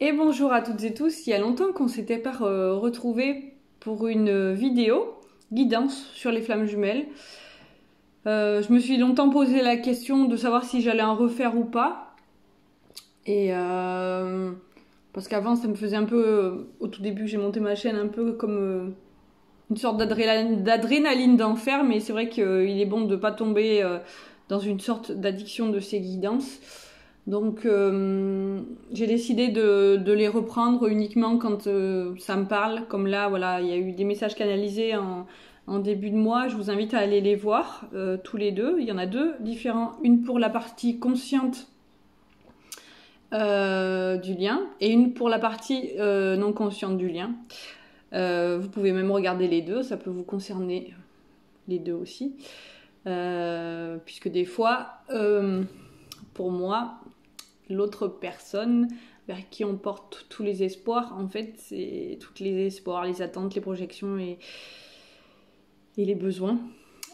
Et bonjour à toutes et tous, il y a longtemps qu'on s'était pas euh, retrouvés pour une vidéo guidance sur les flammes jumelles. Euh, je me suis longtemps posé la question de savoir si j'allais en refaire ou pas. Et euh, parce qu'avant ça me faisait un peu, au tout début j'ai monté ma chaîne un peu comme une sorte d'adrénaline d'enfer, mais c'est vrai qu'il est bon de ne pas tomber dans une sorte d'addiction de ces guidances. Donc euh, j'ai décidé de, les reprendre uniquement quand euh, ça me parle. Comme là, voilà, il y a eu des messages canalisés en, début de mois. Je vous invite à aller les voir euh, tous les deux. Il y en a deux différents. Une pour la partie consciente du lien et une pour la partie non consciente du lien. vous pouvez même regarder les deux. Ça peut vous concerner les deux aussi. puisque des fois, pour moi, l'autre personne vers qui on porte tous les espoirs. En fait, c'est tous les espoirs, les attentes, les projections et, et les besoins.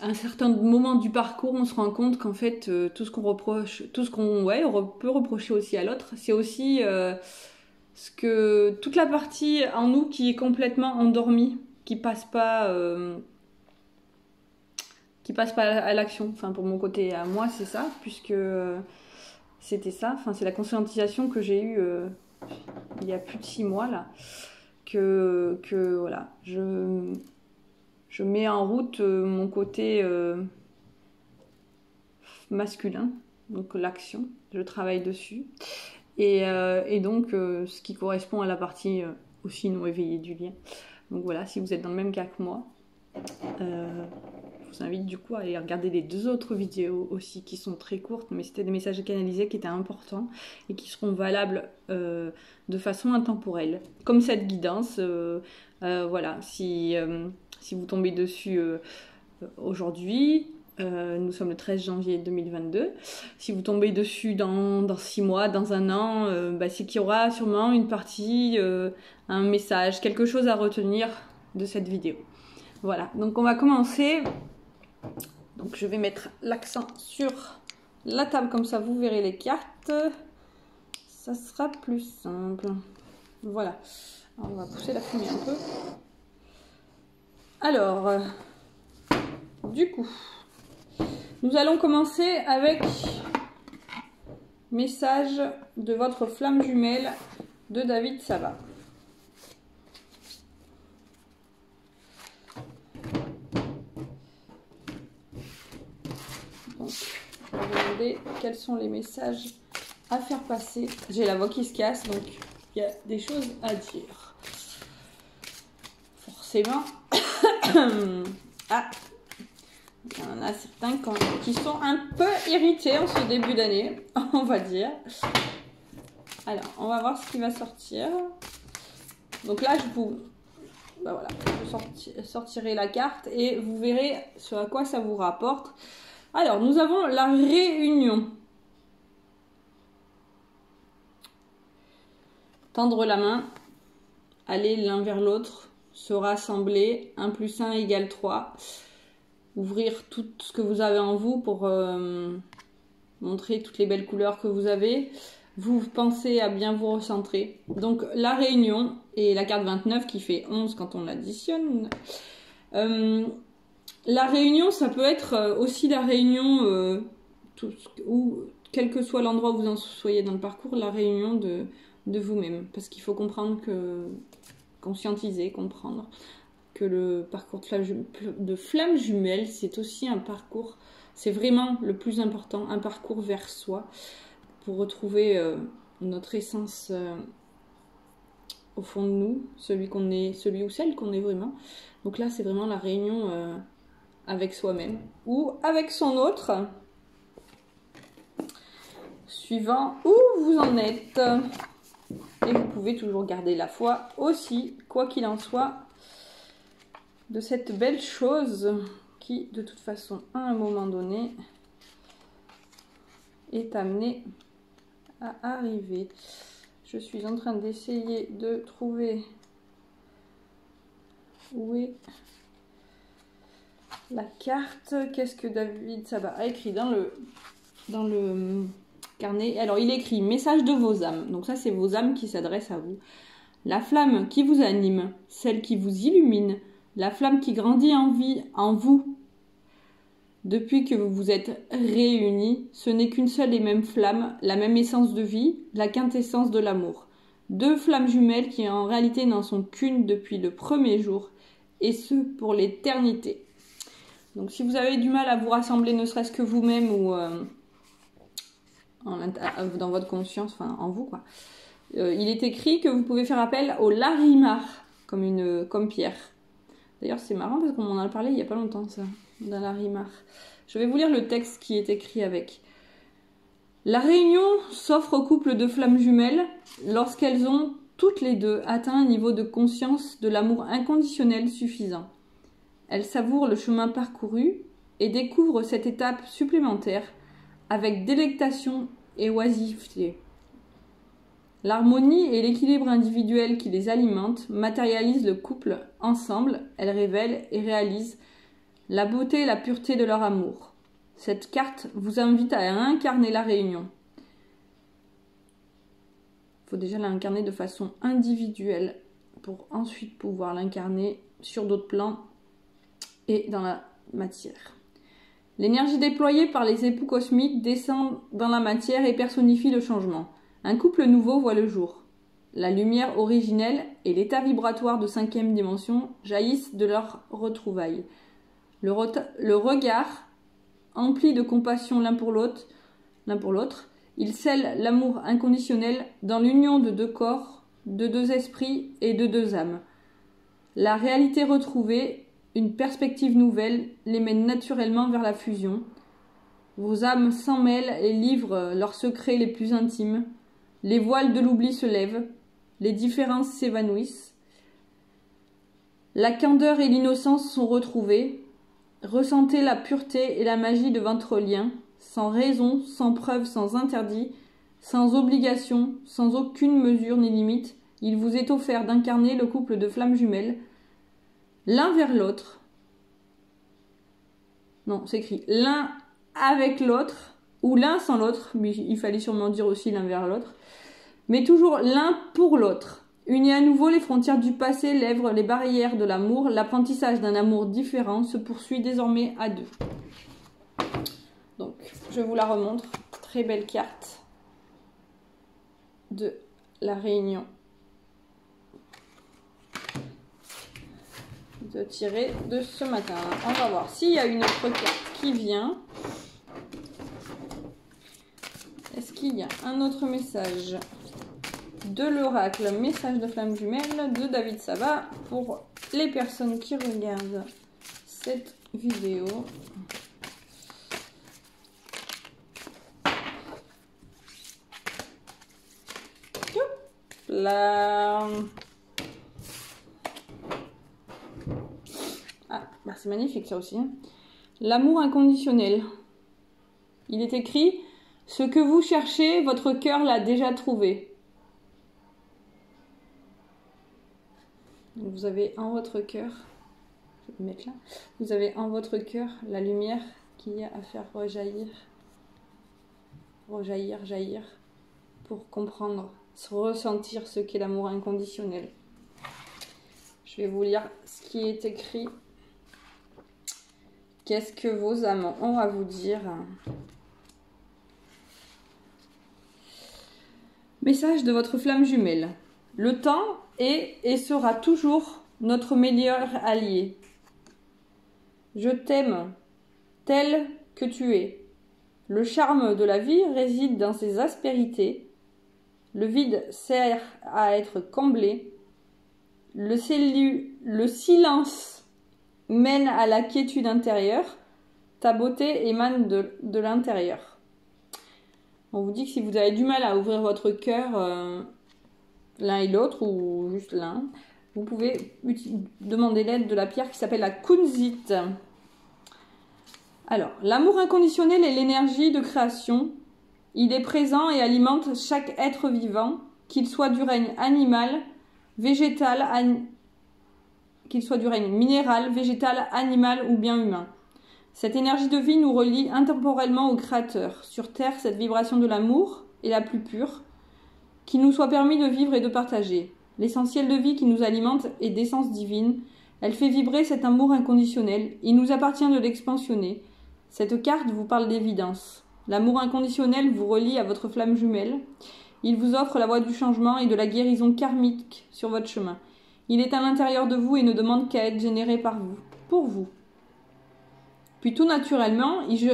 À un certain moment du parcours, on se rend compte qu'en fait, euh, tout ce qu'on reproche, tout ce qu'on ouais, on peut reprocher aussi à l'autre, c'est aussi euh, ce que toute la partie en nous qui est complètement endormie, qui passe pas. Euh, qui passe pas à l'action. Enfin, pour mon côté, à moi, c'est ça, puisque c'était ça. Enfin, c'est la conscientisation que j'ai eue euh, il y a plus de six mois là. Que, que voilà, je, je mets en route euh, mon côté euh, masculin, donc l'action. Je travaille dessus. Et, et donc, ce qui correspond à la partie aussi non éveillée du lien. Donc voilà, si vous êtes dans le même cas que moi, je vous invite du coup à aller regarder les deux autres vidéos aussi qui sont très courtes, mais c'était des messages canalisés qui étaient importants et qui seront valables euh, de façon intemporelle. Comme cette guidance, euh, euh, voilà, si, si vous tombez dessus aujourd'hui, nous sommes le 13 janvier 2022. Si vous tombez dessus dans, dans six mois, dans un an, bah, c'est qu'il y aura sûrement une partie, un message, quelque chose à retenir de cette vidéo. Voilà, donc on va commencer donc je vais mettre l'accent sur la table comme ça vous verrez les cartes. Ça sera plus simple. Voilà. on va pousser la fumée un peu. Alors, euh, du coup, nous allons commencer avec message de votre flamme jumelle de David Quels sont les messages à faire passer. J'ai la voix qui se casse, donc il y a des choses à dire. Forcément. ah, il y en a certains qui sont un peu irrités en ce début d'année, on va dire. Alors, on va voir ce qui va sortir. Donc là, je vous, bah voilà, je sortirai la carte et vous verrez ce à quoi ça vous rapporte. Alors, nous avons la réunion. Tendre la main, aller l'un vers l'autre, se rassembler, 1 plus 1 égale 3. Ouvrir tout ce que vous avez en vous pour euh, montrer toutes les belles couleurs que vous avez. Vous pensez à bien vous recentrer. Donc la réunion et la carte 29 qui fait 11 quand on l'additionne. Euh, la réunion, ça peut être euh, aussi la réunion, euh, ou quel que soit l'endroit où vous en soyez dans le parcours, la réunion de, de vous-même. Parce qu'il faut comprendre que, conscientiser, comprendre que le parcours de flamme, jumelle, c'est aussi un parcours, c'est vraiment le plus important, un parcours vers soi pour retrouver euh, notre essence au fond de nous, celui qu'on est, celui ou celle qu'on est vraiment. Donc là, c'est vraiment la réunion avec soi-même ou avec son autre, suivant où vous en êtes. Et vous pouvez toujours garder la foi aussi, quoi qu'il en soit, de cette belle chose qui, de toute façon, à un moment donné, est amenée à arriver. Je suis en train d'essayer de trouver où est la carte, qu'est-ce que David a écrit dans le, dans le carnet? Alors, il écrit Message de vos âmes. Donc, ça, c'est vos âmes qui s'adressent à vous. La flamme qui vous anime, celle qui vous illumine, la flamme qui grandit en vie en vous depuis que vous vous êtes réunis, ce n'est qu'une seule et même flamme, la même essence de vie, la quintessence de l'amour. Deux flammes jumelles qui en réalité n'en sont qu'une depuis le premier jour, et ce pour l'éternité. Donc si vous avez du mal à vous rassembler, ne serait-ce que vous-même ou euh, dans votre conscience, enfin en vous, quoi. Euh, il est écrit que vous pouvez faire appel au larimar, comme, une, comme pierre. D'ailleurs, c'est marrant parce qu'on en a parlé il n'y a pas longtemps, ça, dans larimar. Je vais vous lire le texte qui est écrit avec. La réunion s'offre au couple de flammes jumelles lorsqu'elles ont toutes les deux atteint un niveau de conscience de l'amour inconditionnel suffisant. Elles savourent le chemin parcouru et découvrent cette étape supplémentaire avec délectation et oisiveté. L'harmonie et l'équilibre individuel qui les alimentent matérialisent le couple ensemble, elles révèlent et réalisent la beauté et la pureté de leur amour. Cette carte vous invite à incarner la réunion. Il faut déjà l'incarner de façon individuelle pour ensuite pouvoir l'incarner sur d'autres plans et dans la matière. L'énergie déployée par les époux cosmiques descend dans la matière et personnifie le changement. Un couple nouveau voit le jour. La lumière originelle et l'état vibratoire de cinquième dimension jaillissent de leur retrouvailles. Le, le regard, empli de compassion l'un pour l'autre, l'un pour l'autre, il scelle l'amour inconditionnel dans l'union de deux corps, de deux esprits et de deux âmes. La réalité retrouvée, une perspective nouvelle, les mène naturellement vers la fusion. Vos âmes s'en mêlent et livrent leurs secrets les plus intimes. Les voiles de l'oubli se lèvent, les différences s'évanouissent. La candeur et l'innocence sont retrouvées, Ressentez la pureté et la magie de votre lien, sans raison, sans preuve, sans interdit, sans obligation, sans aucune mesure ni limite. Il vous est offert d'incarner le couple de flammes jumelles, l'un vers l'autre. Non, c'est écrit l'un avec l'autre, ou l'un sans l'autre, mais il fallait sûrement dire aussi l'un vers l'autre, mais toujours l'un pour l'autre. Unis à nouveau, les frontières du passé lèvent les barrières de l'amour. L'apprentissage d'un amour différent se poursuit désormais à deux. Donc, je vous la remontre. Très belle carte de la réunion. De tirer de ce matin. On va voir s'il y a une autre carte qui vient. Est-ce qu'il y a un autre message de l'oracle Message de flamme jumelle de David Sava pour les personnes qui regardent cette vidéo. Là. Ah, bah, c'est magnifique ça aussi. L'amour inconditionnel. Il est écrit Ce que vous cherchez, votre cœur l'a déjà trouvé. vous avez en votre cœur, je vais mettre là, vous avez en votre cœur la lumière qui a à faire rejaillir, rejaillir, jaillir, pour comprendre, ressentir ce qu'est l'amour inconditionnel. Je vais vous lire ce qui est écrit. Qu'est-ce que vos amants ont à vous dire? Message de votre flamme jumelle. Le temps est et sera toujours notre meilleur allié. Je t'aime tel que tu es. Le charme de la vie réside dans ses aspérités. Le vide sert à être comblé. Le, le silence mène à la quiétude intérieure. Ta beauté émane de, l'intérieur. On vous dit que si vous avez du mal à ouvrir votre cœur, euh, l'un et l'autre ou juste l'un, vous pouvez demander l'aide de la pierre qui s'appelle la kunzite. Alors, l'amour inconditionnel est l'énergie de création. Il est présent et alimente chaque être vivant, qu'il soit du règne animal, végétal, qu'il soit du règne minéral, végétal, animal ou bien humain. Cette énergie de vie nous relie intemporellement au Créateur. Sur Terre, cette vibration de l'amour est la plus pure, qui nous soit permis de vivre et de partager. L'essentiel de vie qui nous alimente est d'essence divine. Elle fait vibrer cet amour inconditionnel. Il nous appartient de l'expansionner. Cette carte vous parle d'évidence. L'amour inconditionnel vous relie à votre flamme jumelle. Il vous offre la voie du changement et de la guérison karmique sur votre chemin. Il est à l'intérieur de vous et ne demande qu'à être généré par vous, pour vous. Puis tout naturellement, il, je,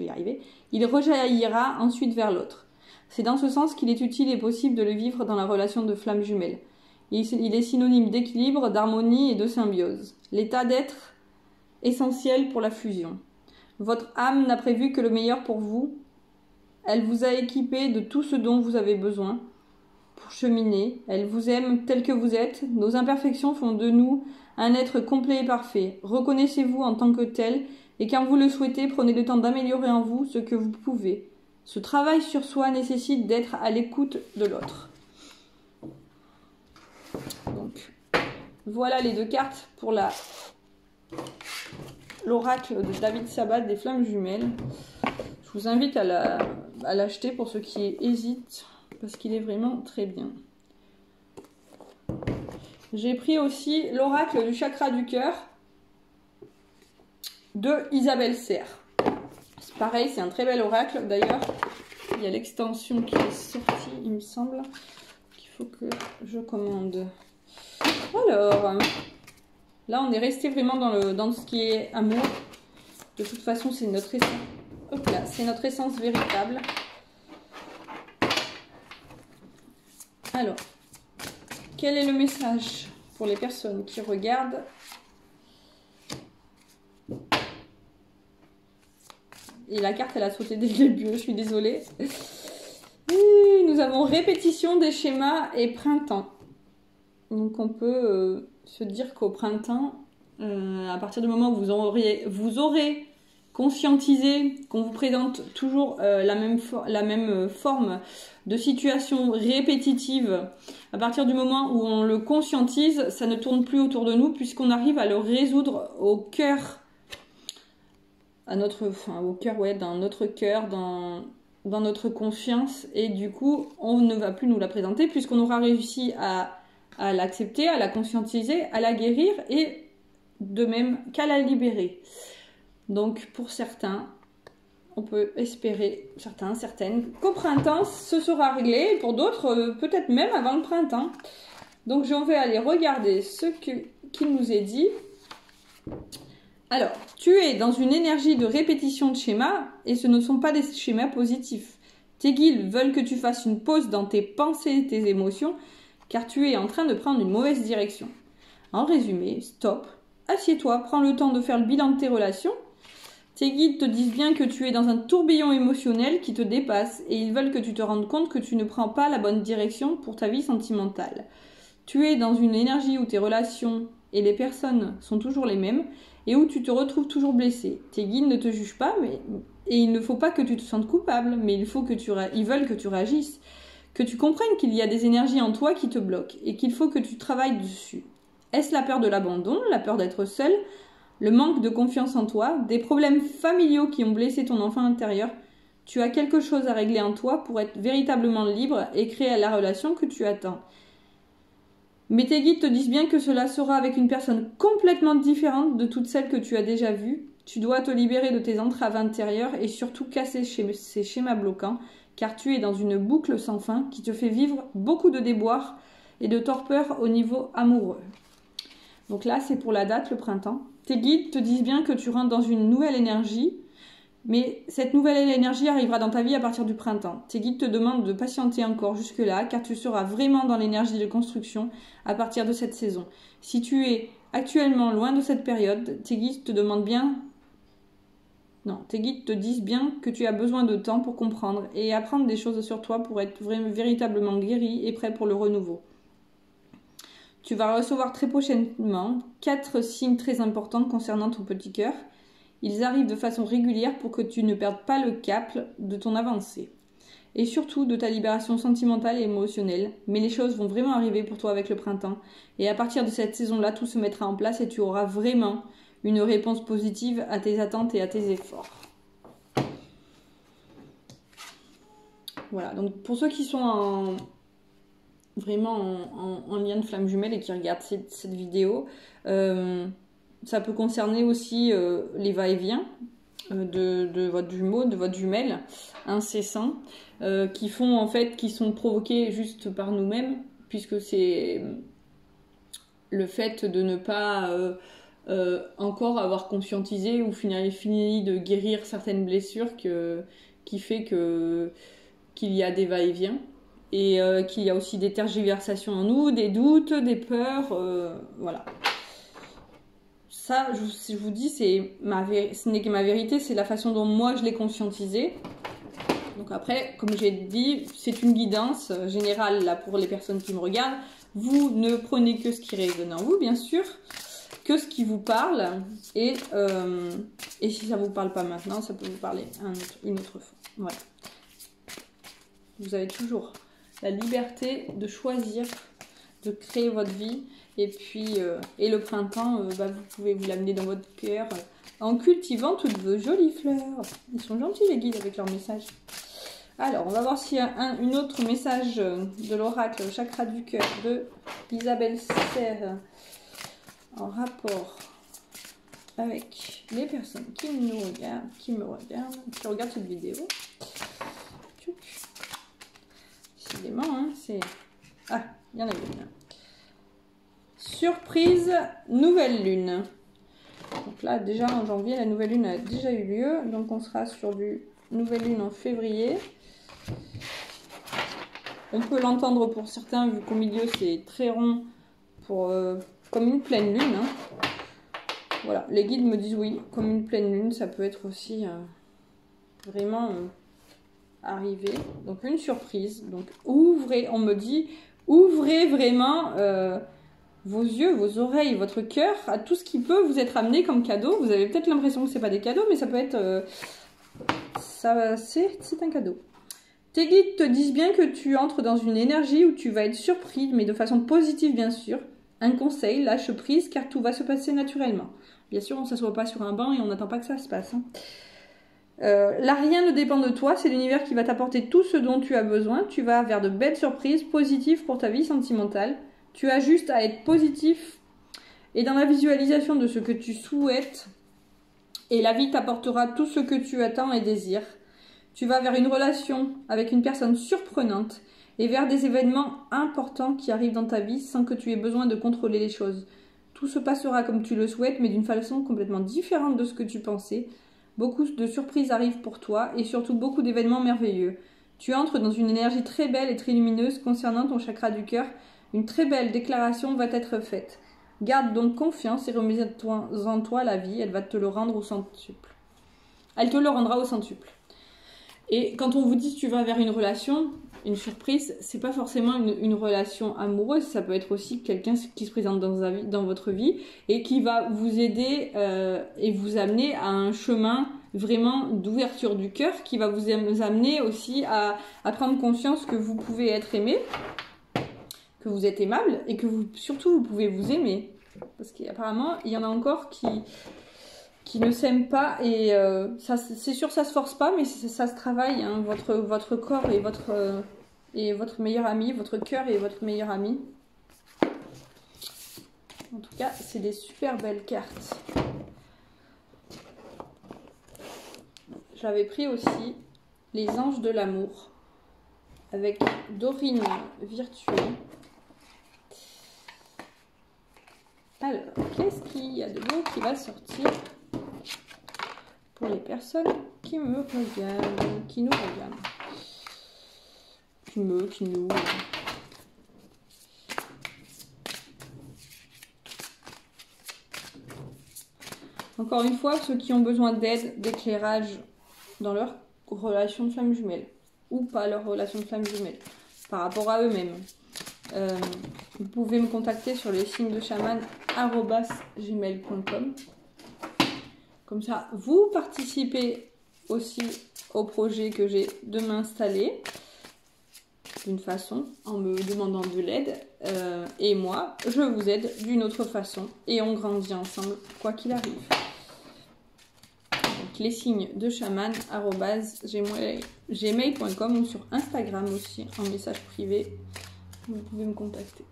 vais il rejaillira ensuite vers l'autre. C'est dans ce sens qu'il est utile et possible de le vivre dans la relation de flamme jumelle. Il est synonyme d'équilibre, d'harmonie et de symbiose. L'état d'être essentiel pour la fusion. Votre âme n'a prévu que le meilleur pour vous. Elle vous a équipé de tout ce dont vous avez besoin pour cheminer. Elle vous aime tel que vous êtes. Nos imperfections font de nous un être complet et parfait. Reconnaissez-vous en tant que tel et quand vous le souhaitez, prenez le temps d'améliorer en vous ce que vous pouvez. Ce travail sur soi nécessite d'être à l'écoute de l'autre. Donc, voilà les deux cartes pour l'oracle de David Sabat des flammes jumelles. Je vous invite à l'acheter pour ceux qui hésitent parce qu'il est vraiment très bien. J'ai pris aussi l'oracle du chakra du cœur de Isabelle Serre. C'est pareil, c'est un très bel oracle. D'ailleurs, il y a l'extension qui est sortie, il me semble, qu'il faut que je commande. Alors, là, on est resté vraiment dans, le, dans ce qui est amour. De toute façon, c'est notre essence. Hop là, c'est notre essence véritable. Alors, quel est le message pour les personnes qui regardent Et la carte, elle a sauté dès le je suis désolée. nous avons répétition des schémas et printemps. Donc on peut euh, se dire qu'au printemps, euh, à partir du moment où vous aurez conscientisé qu'on vous présente toujours euh, la même, même forme de situation répétitive, à partir du moment où on le conscientise, ça ne tourne plus autour de nous puisqu'on arrive à le résoudre au cœur. À notre, enfin, au cœur, ouais, dans notre cœur, dans, notre conscience, et du coup, on ne va plus nous la présenter puisqu'on aura réussi à l'accepter, à la conscientiser, à la guérir et de même qu'à la libérer. Donc, pour certains, on peut espérer, certains, certaines, qu'au printemps, ce sera réglé, pour d'autres, euh, peut-être même avant le printemps. Donc, je vais aller regarder ce qu'il nous est dit. Alors, tu es dans une énergie de répétition de schémas et ce ne sont pas des schémas positifs. Tes guides veulent que tu fasses une pause dans tes pensées et tes émotions car tu es en train de prendre une mauvaise direction. En résumé, stop, assieds-toi, prends le temps de faire le bilan de tes relations. Tes guides te disent bien que tu es dans un tourbillon émotionnel qui te dépasse et ils veulent que tu te rendes compte que tu ne prends pas la bonne direction pour ta vie sentimentale. Tu es dans une énergie où tes relations et les personnes sont toujours les mêmes et où tu te retrouves toujours blessé. Tes guides ne te jugent pas, mais et il ne faut pas que tu te sentes coupable, mais il faut que tu ils veulent que tu réagisses, que tu comprennes qu'il y a des énergies en toi qui te bloquent et qu'il faut que tu travailles dessus. Est-ce la peur de l'abandon, la peur d'être seul, le manque de confiance en toi, des problèmes familiaux qui ont blessé ton enfant intérieur Tu as quelque chose à régler en toi pour être véritablement libre et créer la relation que tu attends. Mais tes guides te disent bien que cela sera avec une personne complètement différente de toutes celles que tu as déjà vues. Tu dois te libérer de tes entraves intérieures et surtout casser ces schémas bloquants, car tu es dans une boucle sans fin qui te fait vivre beaucoup de déboires et de torpeur au niveau amoureux. Donc là, c'est pour la date, le printemps. Tes guides te disent bien que tu rentres dans une nouvelle énergie, mais cette nouvelle énergie arrivera dans ta vie à partir du printemps. Tes guides te demandent de patienter encore jusque-là, car tu seras vraiment dans l'énergie de construction à partir de cette saison. Si tu es actuellement loin de cette période, tes guides te demandent bien... Non, tes guides te disent bien que tu as besoin de temps pour comprendre et apprendre des choses sur toi pour être véritablement guéri et prêt pour le renouveau. Tu vas recevoir très prochainement quatre signes très importants concernant ton petit cœur. Ils arrivent de façon régulière pour que tu ne perdes pas le cap de ton avancée. Et surtout de ta libération sentimentale et émotionnelle. Mais les choses vont vraiment arriver pour toi avec le printemps. Et à partir de cette saison-là, tout se mettra en place et tu auras vraiment une réponse positive à tes attentes et à tes efforts. Voilà, donc pour ceux qui sont vraiment en, lien de flamme jumelle et qui regardent cette, vidéo, euh, ça peut concerner aussi euh, les va-et-vient euh, de, votre jumeau, de votre jumelle, incessants, qui font en fait, qui sont provoqués juste par nous-mêmes, puisque c'est le fait de ne pas encore avoir conscientisé ou fini, de guérir certaines blessures qui fait que qu'il y a des va-et-vient et euh, qu'il y a aussi des tergiversations en nous, des doutes, des peurs, euh, voilà. Ça, je, vous dis, c'est ma ce n'est que ma vérité, c'est la façon dont moi je l'ai conscientisé. Donc après, comme j'ai dit, c'est une guidance générale là pour les personnes qui me regardent. Vous ne prenez que ce qui résonne en vous, bien sûr, que ce qui vous parle, et, euh, si ça vous parle pas maintenant, ça peut vous parler une autre fois. Voilà. Vous avez toujours la liberté de choisir, de créer votre vie. Et puis, euh, et le printemps, euh, bah, vous pouvez vous l'amener dans votre cœur euh, en cultivant toutes vos jolies fleurs. Ils sont gentils les guides avec leurs messages. Alors, on va voir s'il y a un autre message de l'oracle chakra du cœur de Isabelle Serre en rapport avec les personnes qui nous regardent, qui me regardent, qui regardent cette vidéo. Hein. Ah, il y en a une. Surprise, nouvelle lune. Donc là, déjà en janvier, la nouvelle lune a déjà eu lieu. Donc on sera sur du nouvelle lune en février. On peut l'entendre pour certains, vu qu'au milieu c'est très rond, pour, euh, comme une pleine lune. Hein. Voilà, les guides me disent oui, comme une pleine lune, ça peut être aussi euh, vraiment... Euh, arriver. Donc une surprise. Donc ouvrez, on me dit, ouvrez vraiment euh, vos yeux, vos oreilles, votre cœur à tout ce qui peut vous être amené comme cadeau. Vous avez peut-être l'impression que c'est pas des cadeaux, mais ça peut être, euh, ça, c'est, c'est un cadeau. Tes guides te disent bien que tu entres dans une énergie où tu vas être surpris, mais de façon positive bien sûr. Un conseil, lâche prise car tout va se passer naturellement. Bien sûr, on ne s'assoit pas sur un banc et on n'attend pas que ça se passe. Hein. Euh, là, rien ne dépend de toi, c'est l'univers qui va t'apporter tout ce dont tu as besoin. Tu vas vers de belles surprises positives pour ta vie sentimentale. Tu as juste à être positif et dans la visualisation de ce que tu souhaites. Et la vie t'apportera tout ce que tu attends et désires. Tu vas vers une relation avec une personne surprenante et vers des événements importants qui arrivent dans ta vie sans que tu aies besoin de contrôler les choses. Tout se passera comme tu le souhaites, mais d'une façon complètement différente de ce que tu pensais. Beaucoup de surprises arrivent pour toi et surtout beaucoup d'événements merveilleux. Tu entres dans une énergie très belle et très lumineuse concernant ton chakra du cœur. Une très belle déclaration va être faite. Garde donc confiance et remets en toi la vie, elle va te le rendre au centuple. Elle te le rendra au centuple. Et quand on vous dit que tu vas vers une relation, une surprise, c'est pas forcément une, relation amoureuse, ça peut être aussi quelqu'un qui se présente dans, votre vie et qui va vous aider euh, et vous amener à un chemin vraiment d'ouverture du cœur, qui va vous amener aussi à, prendre conscience que vous pouvez être aimé, que vous êtes aimable et que surtout vous pouvez vous aimer. Parce qu'apparemment, il y en a encore qui, qui ne s'aiment pas et euh, c'est sûr ça se force pas mais ça, se travaille hein. votre votre corps et votre euh, et votre meilleur ami votre cœur et votre meilleur ami. En tout cas c'est des super belles cartes. J'avais pris aussi les anges de l'amour avec Dorine virtuelle alors qu'est-ce qu'il y a de beau qui va sortir? Pour les personnes qui me regardent, qui nous regardent. Qui me, qui nous. Encore une fois, ceux qui ont besoin d'aide, d'éclairage dans leur relation de flamme jumelle ou pas leur relation de flamme jumelle par rapport à eux-mêmes. Euh, vous pouvez me contacter sur les signes de chaman comme ça, vous participez aussi au projet que j'ai de m'installer. d'une façon en me demandant de l'aide euh, et moi je vous aide d'une autre façon et on grandit ensemble quoi qu'il arrive. Donc les signes de chaman gmail.com ou sur Instagram aussi en message privé. Vous pouvez me contacter.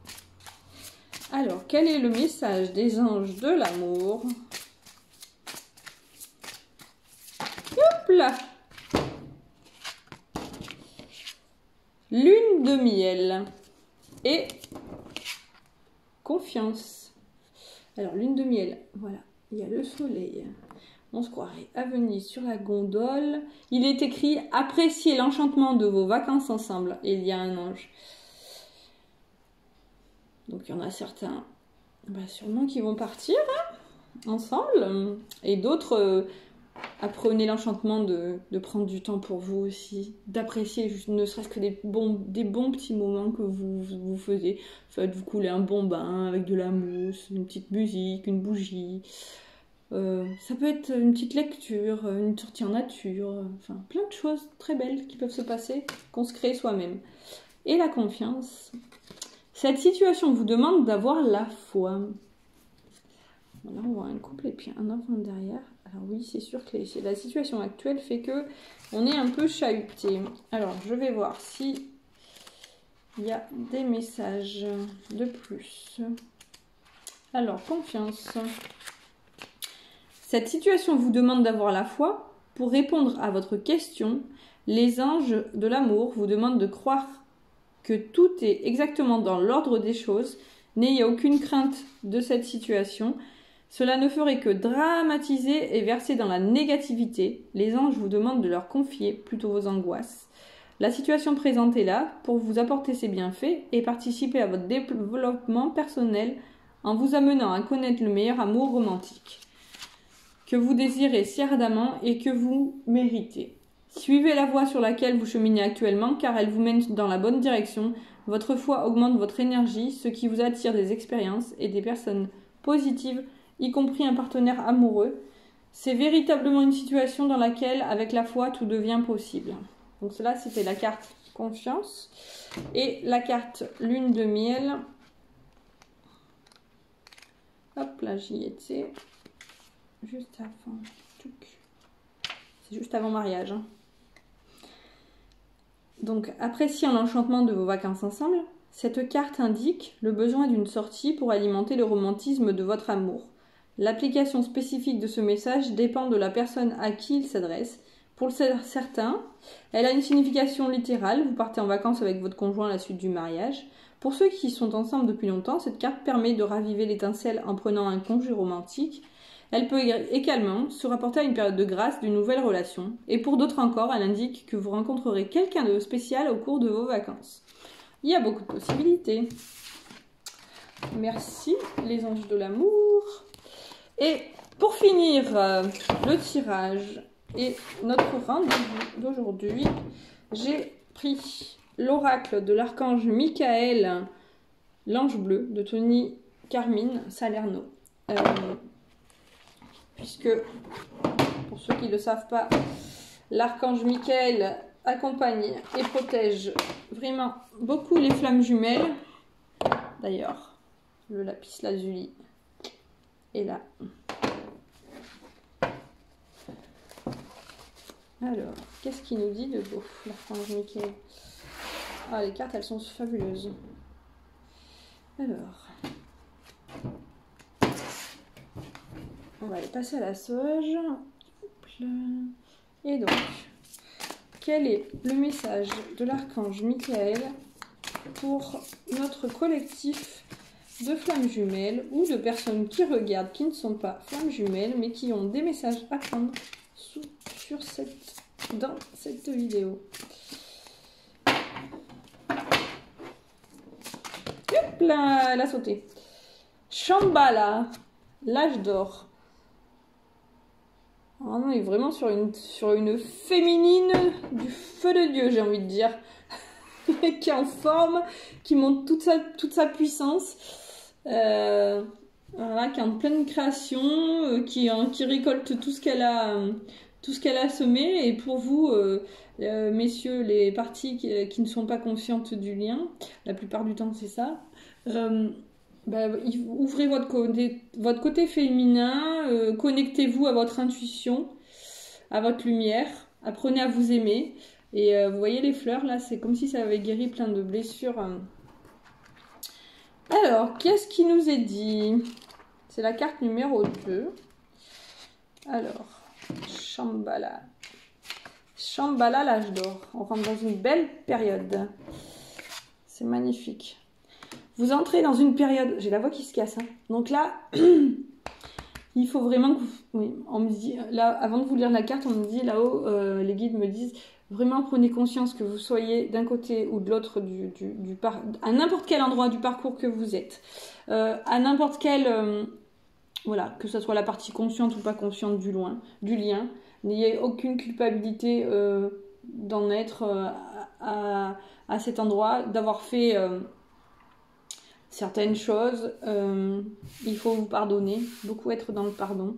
Alors, quel est le message des anges de l'amour? Lune de miel et confiance. Alors, lune de miel, voilà, il y a le soleil. On se croirait à Venise sur la gondole. Il est écrit Appréciez l'enchantement de vos vacances ensemble. Et il y a un ange. Donc il y en a certains, bah, sûrement qui vont partir hein, ensemble. Et d'autres, euh, apprenez l'enchantement de, prendre du temps pour vous aussi, d'apprécier ne serait-ce que des bons, des bons petits moments que vous, vous faisiez. Faites-vous couler un bon bain avec de la mousse, une petite musique, une bougie. Euh, ça peut être une petite lecture, une sortie en nature, enfin plein de choses très belles qui peuvent se passer, qu'on se crée soi-même. Et la confiance, cette situation vous demande d'avoir la foi. Là, on voit un couple et puis un enfant derrière. Alors oui, c'est sûr que la situation actuelle fait que on est un peu chahuté. Alors, je vais voir si il y a des messages de plus. Alors, confiance. Cette situation vous demande d'avoir la foi. Pour répondre à votre question, les anges de l'amour vous demandent de croire que tout est exactement dans l'ordre des choses, n'ayez aucune crainte de cette situation. Cela ne ferait que dramatiser et verser dans la négativité. Les anges vous demandent de leur confier plutôt vos angoisses. La situation présente est là pour vous apporter ses bienfaits et participer à votre développement personnel en vous amenant à connaître le meilleur amour romantique que vous désirez si ardemment et que vous méritez. Suivez la voie sur laquelle vous cheminez actuellement car elle vous mène dans la bonne direction. Votre foi augmente votre énergie, ce qui vous attire des expériences et des personnes positives, y compris un partenaire amoureux. C'est véritablement une situation dans laquelle, avec la foi, tout devient possible. Donc cela, c'était la carte confiance. Et la carte lune de miel. Hop là, j'y étais. Juste avant. C'est juste avant mariage. Hein. Donc, appréciant l'enchantement de vos vacances ensemble, cette carte indique le besoin d'une sortie pour alimenter le romantisme de votre amour. L'application spécifique de ce message dépend de la personne à qui il s'adresse. Pour certains, elle a une signification littérale, vous partez en vacances avec votre conjoint à la suite du mariage. Pour ceux qui sont ensemble depuis longtemps, cette carte permet de raviver l'étincelle en prenant un congé romantique elle peut également se rapporter à une période de grâce d'une nouvelle relation, et pour d'autres encore, elle indique que vous rencontrerez quelqu'un de spécial au cours de vos vacances. Il y a beaucoup de possibilités. Merci les anges de l'amour. Et pour finir euh, le tirage et notre rendez-vous d'aujourd'hui, j'ai pris l'oracle de l'archange Michael, l'ange bleu de Tony Carmine Salerno. Euh, puisque, pour ceux qui ne le savent pas, l'archange Michael accompagne et protège vraiment beaucoup les flammes jumelles. D'ailleurs, le lapis lazuli est là. Alors, qu'est-ce qu'il nous dit de beau, l'archange Michael Ah, les cartes, elles sont fabuleuses. Alors, On va aller passer à la sauge. Et donc, quel est le message de l'archange Michael pour notre collectif de flammes jumelles ou de personnes qui regardent, qui ne sont pas flammes jumelles, mais qui ont des messages à prendre sur cette, dans cette vidéo. Hop là, elle a sauté. Shambhala, l'âge d'or. Ah est vraiment sur une, féminine du feu de Dieu, j'ai envie de dire. qui est en forme, qui sa, toute sa puissance. Euh, voilà, qui est en pleine création, euh, qui, qui récolte tout ce qu'elle a, tout ce qu'elle a semé. Et pour vous, euh, euh, messieurs, les parties qui, ne sont pas conscientes du lien, la plupart du temps c'est ça, bah, ouvrez votre côté, votre côté féminin, connectez-vous à votre intuition, à votre lumière, apprenez à vous aimer. Et vous voyez les fleurs là, c'est comme si ça avait guéri plein de blessures. Alors, qu'est-ce qui nous est dit? C'est la carte numéro 2. Alors, Shambhala. Shambhala, l'âge d'or. On rentre dans une belle période. C'est magnifique. Vous entrez dans une période. J'ai la voix qui se casse. Hein. Donc là, il faut vraiment que vous. Oui, on me dit. Là, avant de vous lire la carte, on me dit là-haut, euh, les guides me disent vraiment prenez conscience que vous soyez d'un côté ou de l'autre du, du, à n'importe quel endroit du parcours que vous êtes, euh, à n'importe quel euh, voilà, que ce soit la partie consciente ou pas consciente du, loin, du lien. N'ayez aucune culpabilité euh, d'en être à, à, cet endroit, d'avoir fait certaines choses. il faut vous pardonner, beaucoup être dans le pardon.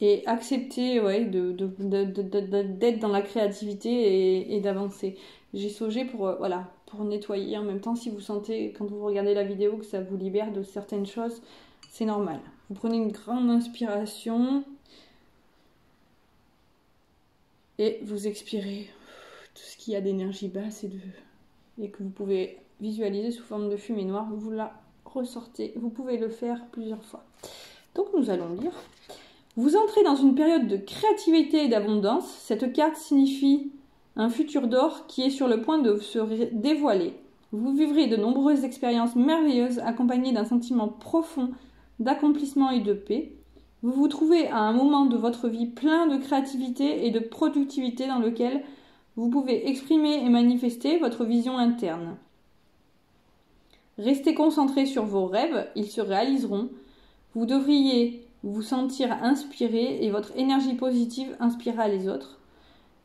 Et accepter ouais, de, d'être dans la créativité et, d'avancer. J'ai saugé pour, voilà, pour nettoyer en même temps si vous sentez, quand vous regardez la vidéo, que ça vous libère de certaines choses c'est normal. Vous prenez une grande inspiration et vous expirez tout ce qui a d'énergie basse et, de... et que vous pouvez visualiser sous forme de fumée noire. Vous la ressortez. Vous pouvez le faire plusieurs fois. Donc nous allons lire. Vous entrez dans une période de créativité et d'abondance. Cette carte signifie un futur d'or qui est sur le point de se dévoiler. Vous vivrez de nombreuses expériences merveilleuses accompagnées d'un sentiment profond d'accomplissement et de paix. Vous vous trouvez à un moment de votre vie plein de créativité et de productivité dans lequel vous pouvez exprimer et manifester votre vision interne. Restez concentré sur vos rêves, ils se réaliseront. Vous devriez vous sentir inspiré et votre énergie positive inspirera les autres.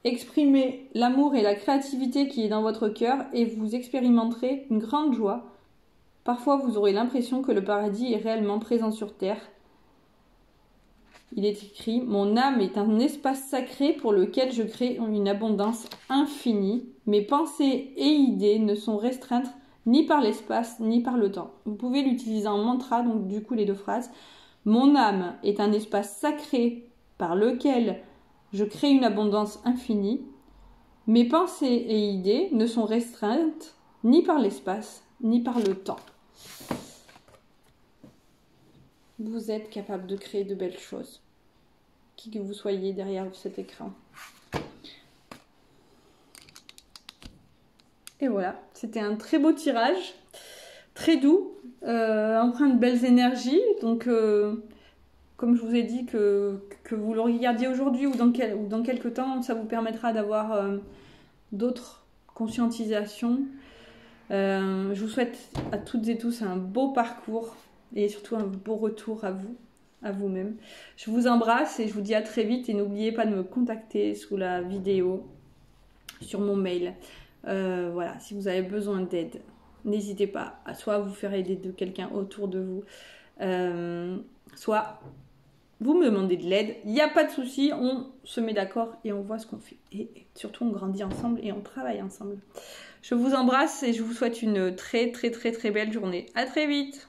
Exprimez l'amour et la créativité qui est dans votre cœur et vous expérimenterez une grande joie Parfois, vous aurez l'impression que le paradis est réellement présent sur Terre. Il est écrit Mon âme est un espace sacré pour lequel je crée une abondance infinie. Mes pensées et idées ne sont restreintes ni par l'espace ni par le temps. Vous pouvez l'utiliser en mantra, donc du coup les deux phrases. Mon âme est un espace sacré par lequel je crée une abondance infinie. Mes pensées et idées ne sont restreintes ni par l'espace ni par le temps vous êtes capable de créer de belles choses, qui que vous soyez derrière cet écran. Et voilà, c'était un très beau tirage, très doux, euh, empreint de belles énergies. Donc, euh, comme je vous ai dit, que, que vous le regardiez aujourd'hui ou, dans ou dans quelques temps, ça vous permettra d'avoir euh, d'autres conscientisations. je vous souhaite à toutes et tous un beau parcours et surtout un beau retour à vous, à vous-même. Je vous embrasse et je vous dis à très vite et n'oubliez pas de me contacter sous la vidéo sur mon mail. Voilà, si vous avez besoin d'aide, n'hésitez pas à soit vous faire aider de quelqu'un autour de vous, euh, soit vous me demandez de l'aide, il n'y a pas de souci, on se met d'accord et on voit ce qu'on fait. Et surtout, on grandit ensemble et on travaille ensemble. Je vous embrasse et je vous souhaite une très très très très belle journée. À très vite